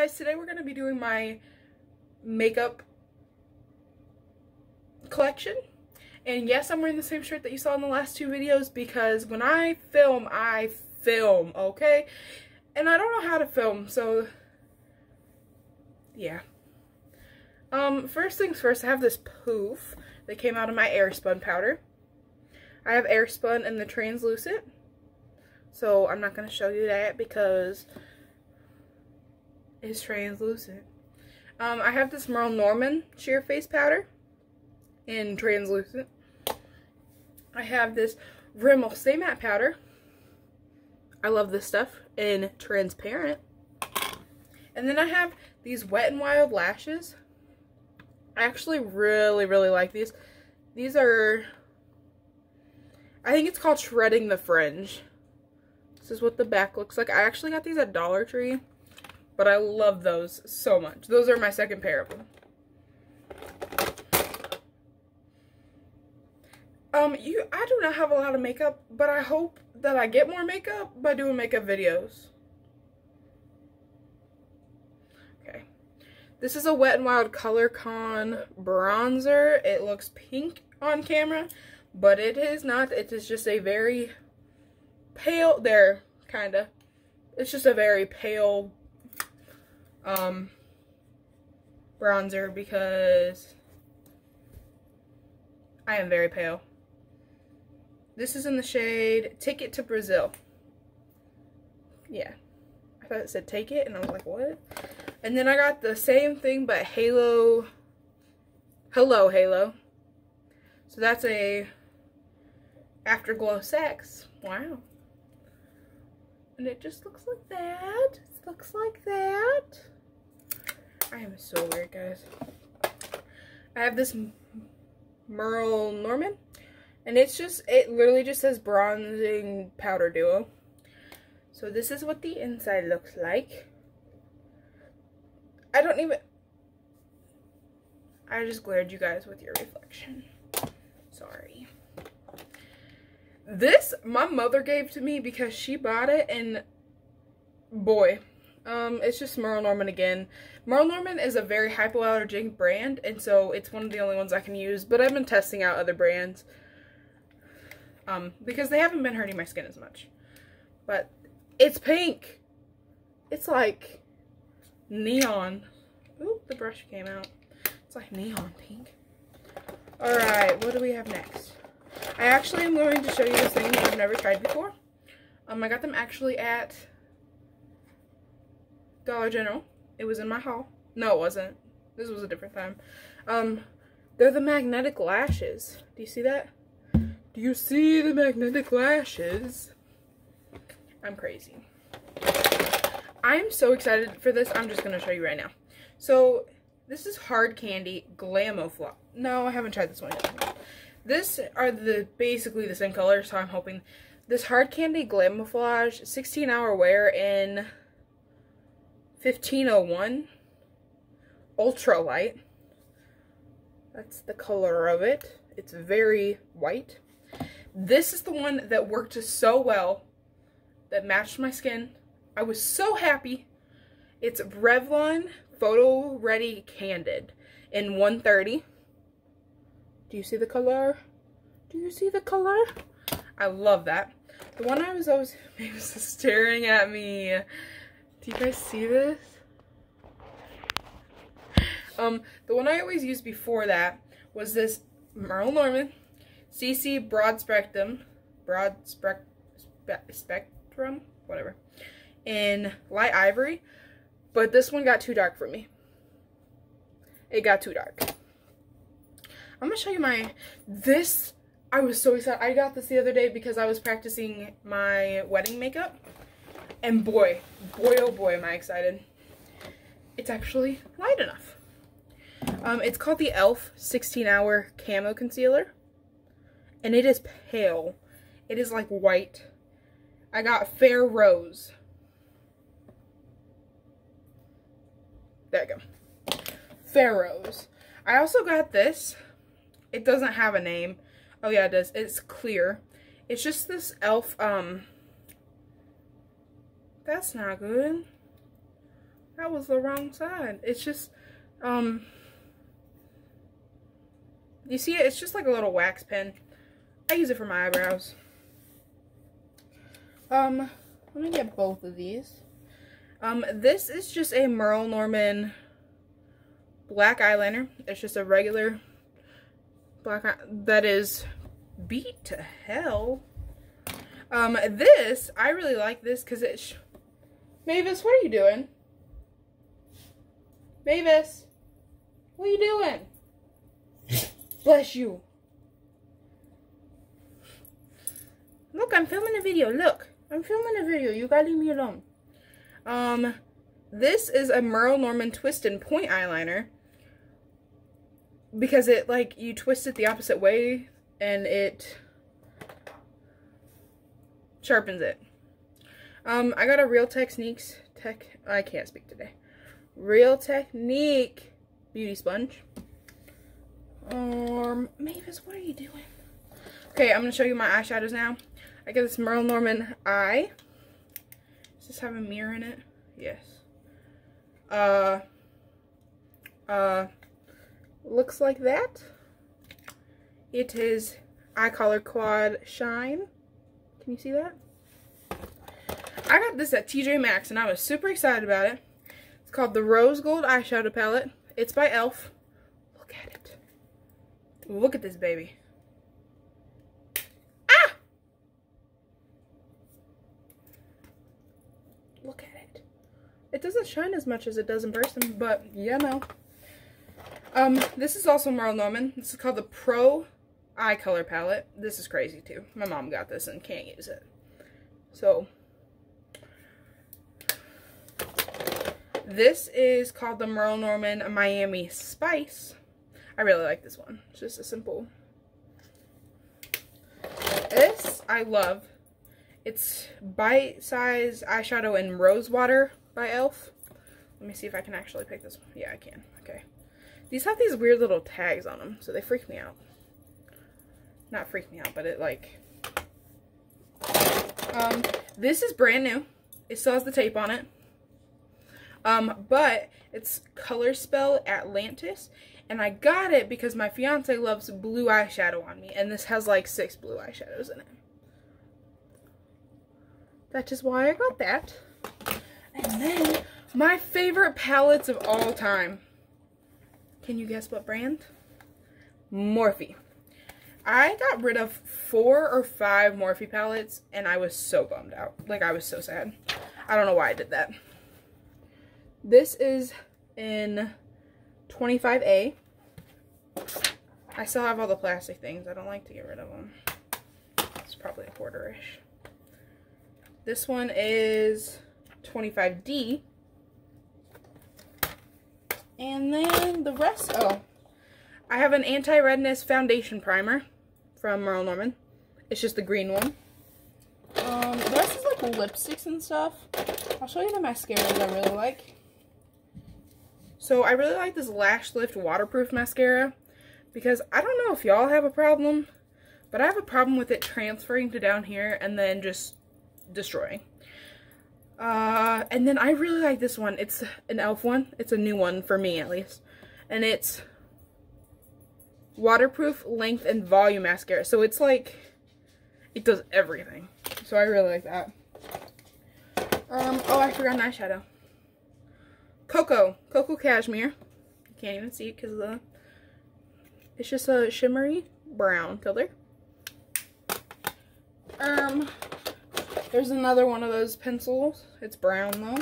guys, today we're going to be doing my makeup collection. And yes, I'm wearing the same shirt that you saw in the last two videos because when I film, I film, okay? And I don't know how to film, so yeah. Um, first things first, I have this poof that came out of my Airspun powder. I have Airspun in the translucent, so I'm not going to show you that because it's translucent. Um, I have this Merle Norman Sheer Face Powder in translucent. I have this Rimmel Stay Matte Powder. I love this stuff in transparent. And then I have these Wet n Wild lashes. I actually really, really like these. These are, I think it's called Shredding the Fringe. This is what the back looks like. I actually got these at Dollar Tree. But I love those so much. Those are my second pair of them. Um, you, I do not have a lot of makeup, but I hope that I get more makeup by doing makeup videos. Okay. This is a Wet n Wild Color Icon bronzer. It looks pink on camera, but it is not. It is just a very pale, there, kind of. It's just a very pale um, bronzer because I am very pale. This is in the shade Ticket to Brazil. Yeah. I thought it said take it, and I was like, what? And then I got the same thing, but Halo, Hello Halo. So that's a Afterglow Sex. Wow. And it just looks like that. It looks like that. I am so weird, guys. I have this Merle Norman. And it's just, it literally just says bronzing powder duo. So this is what the inside looks like. I don't even, I just glared you guys with your reflection. Sorry. This, my mother gave to me because she bought it and boy, um, it's just Merle Norman again. Merle Norman is a very hypoallergenic brand, and so it's one of the only ones I can use, but I've been testing out other brands. Um, because they haven't been hurting my skin as much. But it's pink. It's like neon. Ooh, the brush came out. It's like neon pink. Alright, what do we have next? I actually am going to show you this thing that I've never tried before. Um, I got them actually at Dollar General. It was in my haul. No, it wasn't. This was a different time. Um, they're the magnetic lashes. Do you see that? Do you see the magnetic lashes? I'm crazy. I'm so excited for this. I'm just going to show you right now. So, this is Hard Candy Glamouflage. No, I haven't tried this one yet. This are the basically the same color, so I'm hoping this Hard Candy Glamouflage 16 hour wear in 1501 ultralight. That's the color of it. It's very white. This is the one that worked so well that matched my skin. I was so happy. It's Revlon photo ready candid in 130 do you see the color? Do you see the color? I love that. The one I was always staring at me do you guys see this? Um, the one I always used before that was this Merle Norman CC Broad Spectrum, Broad Spec Spe Spectrum, whatever, in light ivory, but this one got too dark for me. It got too dark. I'm gonna show you my, this, I was so excited. I got this the other day because I was practicing my wedding makeup. And boy, boy oh boy am I excited. It's actually light enough. Um, it's called the e.l.f. 16 Hour Camo Concealer. And it is pale. It is like white. I got Fair Rose. There you go. Fair Rose. I also got this. It doesn't have a name. Oh yeah, it does. It's clear. It's just this e.l.f. um that's not good. That was the wrong side. It's just, um, you see it? It's just like a little wax pen. I use it for my eyebrows. Um, let me get both of these. Um, this is just a Merle Norman black eyeliner. It's just a regular black eye that is beat to hell. Um, this, I really like this because it's... Mavis, what are you doing? Mavis, what are you doing? Bless you. Look, I'm filming a video. Look, I'm filming a video. You gotta leave me alone. Um, this is a Merle Norman Twist and Point eyeliner. Because it, like, you twist it the opposite way and it sharpens it. Um, I got a Real Techniques, tech, I can't speak today. Real Technique Beauty Sponge. Um, Mavis, what are you doing? Okay, I'm going to show you my eyeshadows now. I got this Merle Norman eye. Does this have a mirror in it? Yes. Uh, uh, looks like that. It is Eye Color Quad Shine. Can you see that? I got this at TJ Maxx and I was super excited about it. It's called the Rose Gold Eyeshadow Palette. It's by e.l.f. Look at it. Look at this baby. Ah! Look at it. It doesn't shine as much as it does in person, but yeah, no. Um, this is also Merle Norman. This is called the Pro eye color palette. This is crazy too. My mom got this and can't use it. So, this is called the Merle Norman Miami Spice. I really like this one. It's just a simple. This I love. It's bite size eyeshadow in Rose Water by e.l.f. Let me see if I can actually pick this one. Yeah, I can. Okay. These have these weird little tags on them, so they freak me out not freak me out, but it like, um, this is brand new. It still has the tape on it. Um, but it's Color Spell Atlantis. And I got it because my fiance loves blue eyeshadow on me. And this has like six blue eyeshadows in it. That is why I got that. And then my favorite palettes of all time. Can you guess what brand? Morphe. I got rid of four or five Morphe palettes and I was so bummed out. Like I was so sad. I don't know why I did that. This is in 25A. I still have all the plastic things. I don't like to get rid of them. It's probably a quarter-ish. This one is 25D. And then the rest, oh, I have an anti-redness foundation primer from Merle Norman. It's just the green one. Um, the rest is like lipsticks and stuff. I'll show you the mascaras I really like. So I really like this Lash Lift waterproof mascara because I don't know if y'all have a problem, but I have a problem with it transferring to down here and then just destroying. Uh, and then I really like this one. It's an e.l.f. one. It's a new one for me at least. And it's waterproof length and volume mascara. So it's like, it does everything. So I really like that. Um, oh, I forgot an eyeshadow. Cocoa. Cocoa Cashmere. You can't even see it because the, it's just a shimmery brown color. Um, there's another one of those pencils. It's brown though.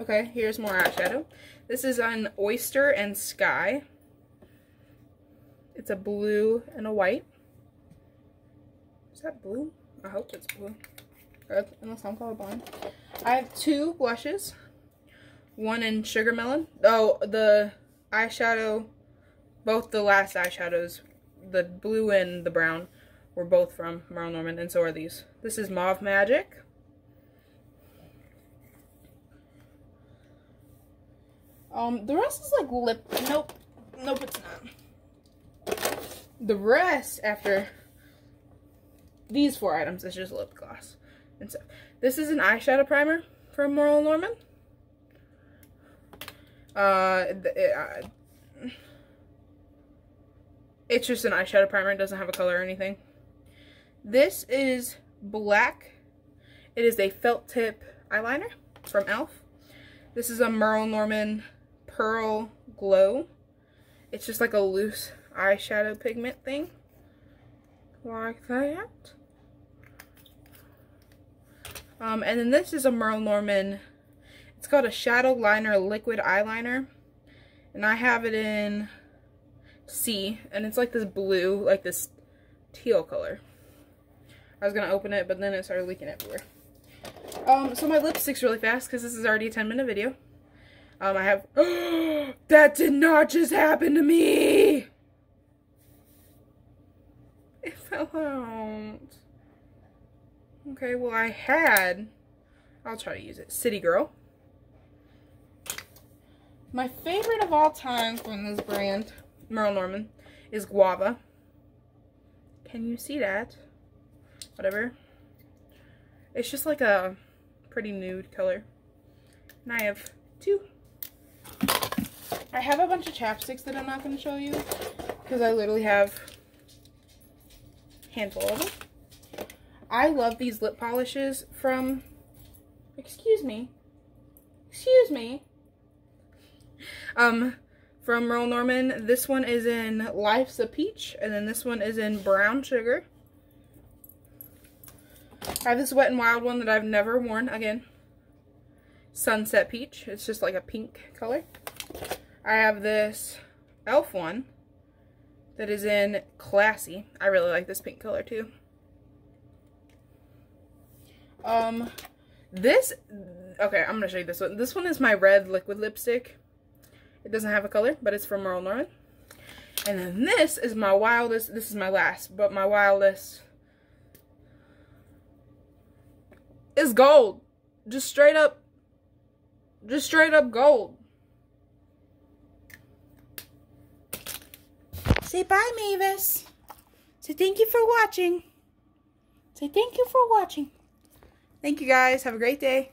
Okay, here's more eyeshadow. This is an Oyster and Sky. It's a blue and a white. Is that blue? I hope it's blue. unless I'm colorblind. I have two blushes. One in Sugar Melon. Oh, the eyeshadow, both the last eyeshadows, the blue and the brown, were both from Merle Norman, and so are these. This is Mauve Magic. Um, the rest is like lip, nope, nope it's not the rest after these four items is just lip gloss and stuff. This is an eyeshadow primer from Merle Norman. Uh, it, uh, it's just an eyeshadow primer. It doesn't have a color or anything. This is black. It is a felt tip eyeliner from e.l.f. This is a Merle Norman Pearl Glow. It's just like a loose eyeshadow pigment thing. Like that. Um, and then this is a Merle Norman. It's called a Shadow Liner Liquid Eyeliner. And I have it in C. And it's like this blue, like this teal color. I was going to open it, but then it started leaking everywhere. Um, so my lipstick's really fast because this is already a 10 minute video. Um, I have, that did not just happen to me! It fell out. Okay, well I had, I'll try to use it, City Girl. My favorite of all time from this brand, Merle Norman, is Guava. Can you see that? Whatever. It's just like a pretty nude color. And I have two. I have a bunch of chapsticks that I'm not going to show you because I literally have a handful of them. I love these lip polishes from, excuse me, excuse me, um, from Merle Norman. This one is in Life's a Peach, and then this one is in Brown Sugar. I have this Wet n Wild one that I've never worn again. Sunset Peach. It's just like a pink color. I have this e.l.f. one that is in Classy. I really like this pink color too. Um, this, okay, I'm going to show you this one. This one is my red liquid lipstick. It doesn't have a color, but it's from Merle Norman. And then this is my wildest, this is my last, but my wildest is gold. Just straight up, just straight up gold. Say bye, Mavis. Say thank you for watching. Say thank you for watching. Thank you guys. Have a great day.